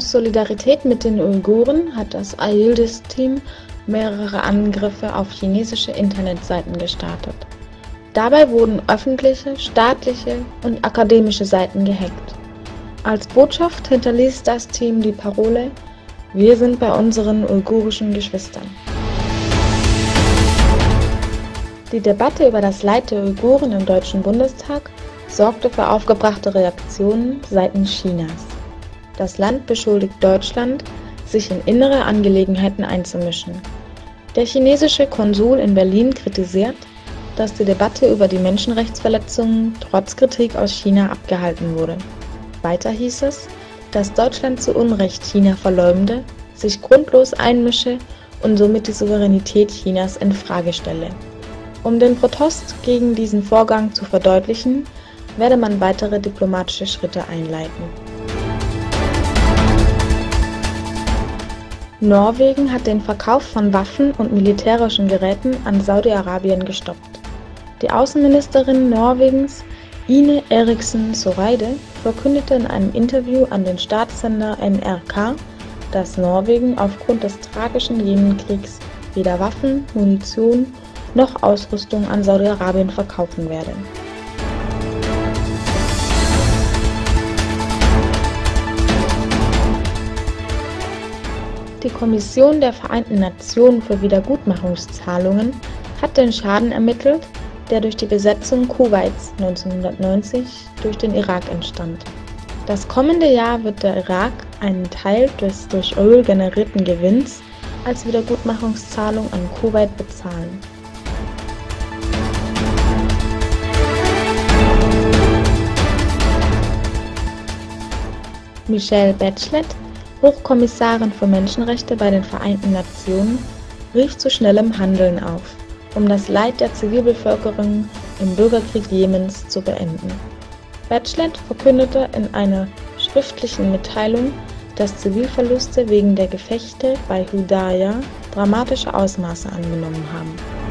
Solidarität mit den Uiguren hat das Aegis-Team mehrere Angriffe auf chinesische Internetseiten gestartet. Dabei wurden öffentliche, staatliche und akademische Seiten gehackt. Als Botschaft hinterließ das Team die Parole Wir sind bei unseren uigurischen Geschwistern. Die Debatte über das Leid der Uiguren im Deutschen Bundestag sorgte für aufgebrachte Reaktionen seitens Chinas. Das Land beschuldigt Deutschland, sich in innere Angelegenheiten einzumischen. Der chinesische Konsul in Berlin kritisiert, dass die Debatte über die Menschenrechtsverletzungen trotz Kritik aus China abgehalten wurde. Weiter hieß es, dass Deutschland zu Unrecht China verleumde, sich grundlos einmische und somit die Souveränität Chinas in Frage stelle. Um den Protest gegen diesen Vorgang zu verdeutlichen, werde man weitere diplomatische Schritte einleiten. Norwegen hat den Verkauf von Waffen und militärischen Geräten an Saudi-Arabien gestoppt. Die Außenministerin Norwegens, Ine Eriksen Soreide, verkündete in einem Interview an den Staatssender NRK, dass Norwegen aufgrund des tragischen Jemenkriegs weder Waffen, Munition noch Ausrüstung an Saudi-Arabien verkaufen werde. Die Kommission der Vereinten Nationen für Wiedergutmachungszahlungen hat den Schaden ermittelt, der durch die Besetzung Kuwaits 1990 durch den Irak entstand. Das kommende Jahr wird der Irak einen Teil des durch Öl generierten Gewinns als Wiedergutmachungszahlung an Kuwait bezahlen. Michelle Bachelet Hochkommissarin für Menschenrechte bei den Vereinten Nationen, rief zu schnellem Handeln auf, um das Leid der Zivilbevölkerung im Bürgerkrieg Jemens zu beenden. Bachelet verkündete in einer schriftlichen Mitteilung, dass Zivilverluste wegen der Gefechte bei Hudaya dramatische Ausmaße angenommen haben